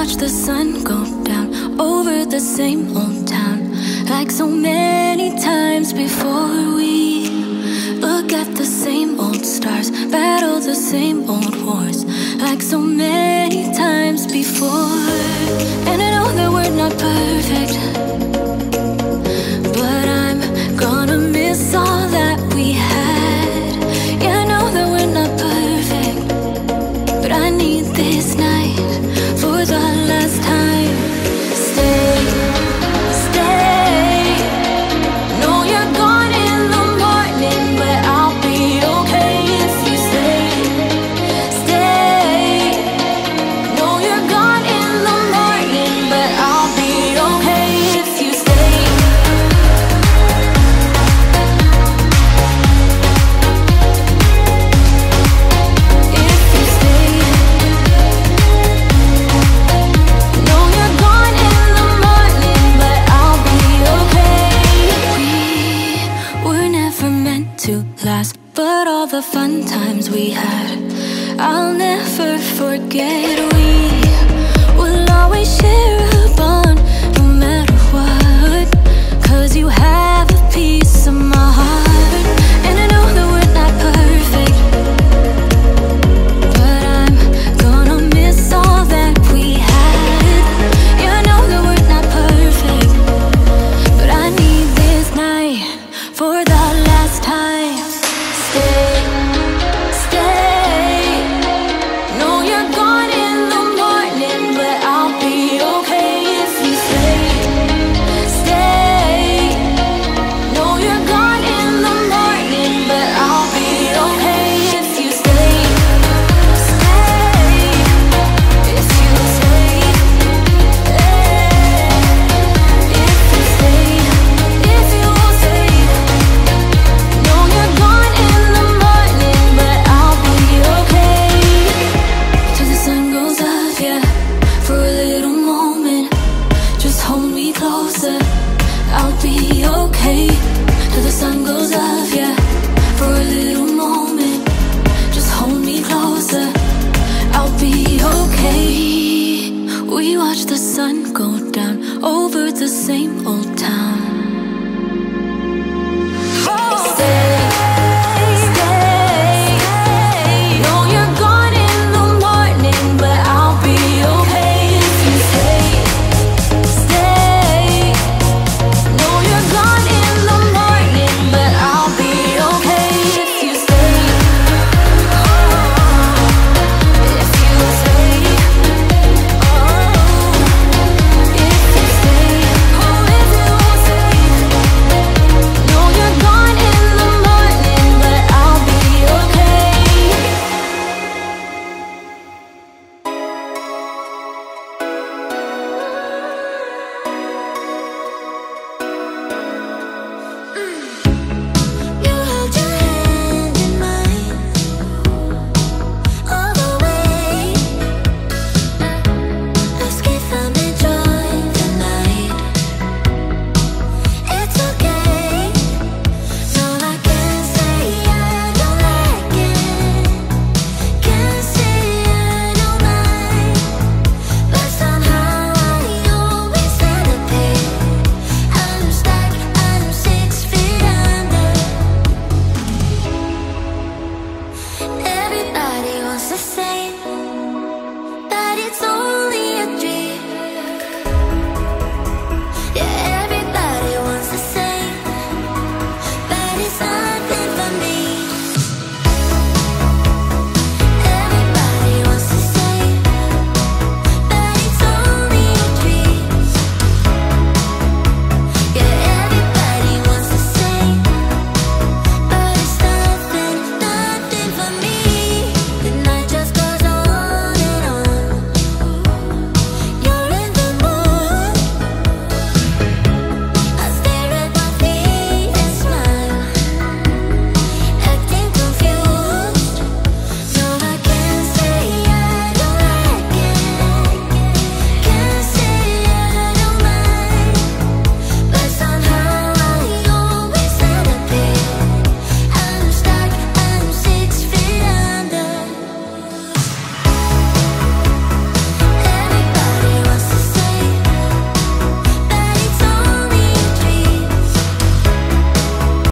watch the sun go down over the same old town Like so many times before. We Look at the same old stars, battle the same old wars Like so many times before. And I know that we're not perfect. the fun times we had. I'll never forget. We will always share the same old town. sounds the same.